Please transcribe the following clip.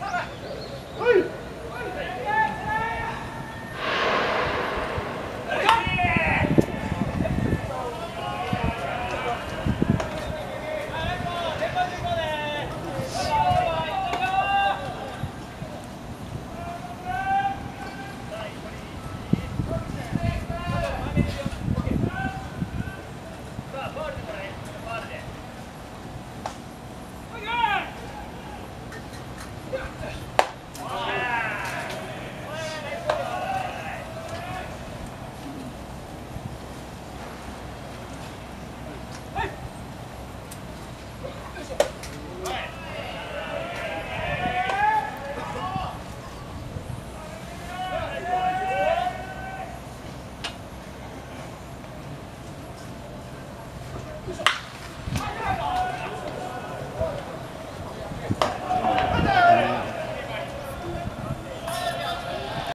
come on Yeah.